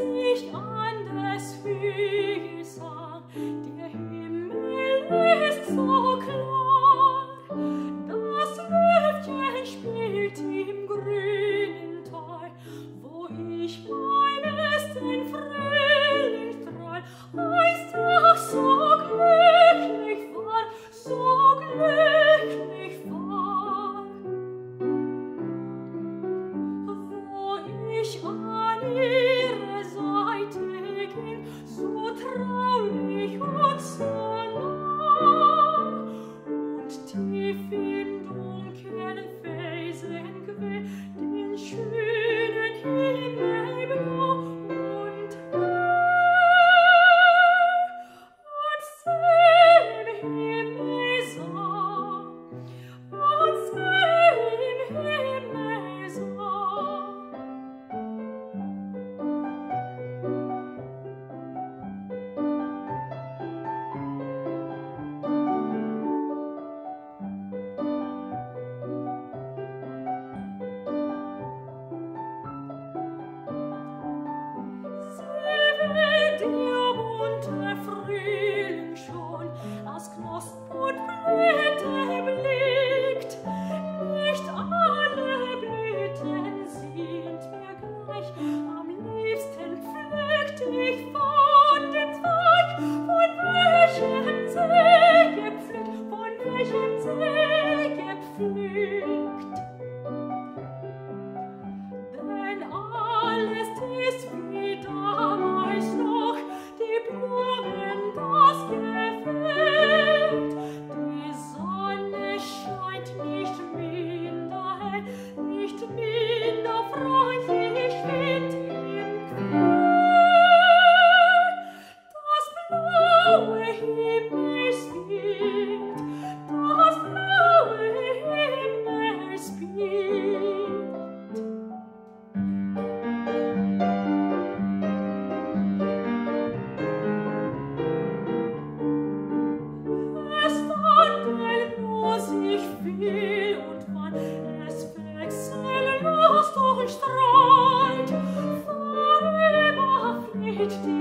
sich an das Fühl. 为什么？und der Frühling schon aus Knospen und Blüte blickt. Nicht alle Blüten sind mir gleich, am liebsten pflückt ich von dem Zweig, von welchem See von welchem See gepflückt. wie und wann es wechsellos durchstrahlt, vorüber fliegt die